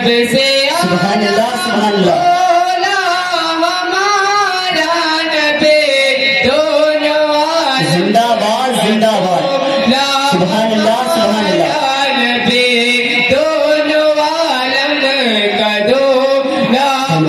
सुभालोनो शा सुाबु भला सुभाणी न बेदो आलम करो नाम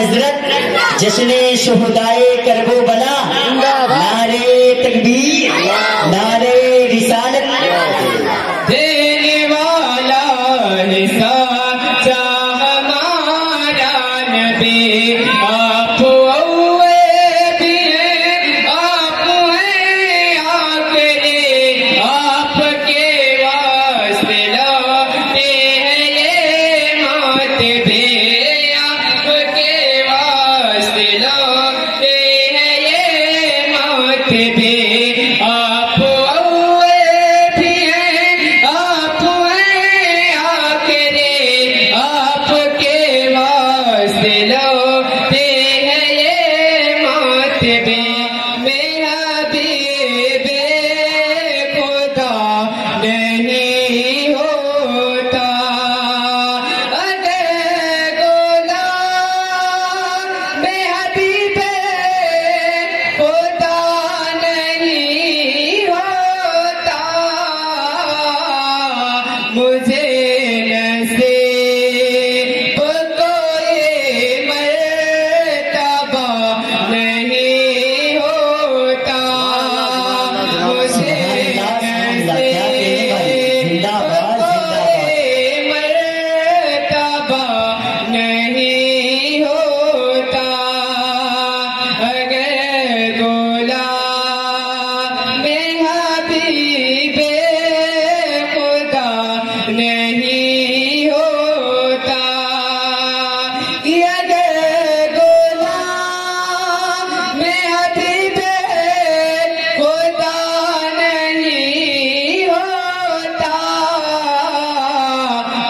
हज़रत जिसने शहदाय करबो बना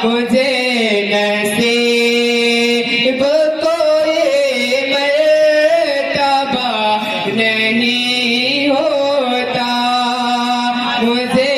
मुझे नसीब कोई होता। मुझे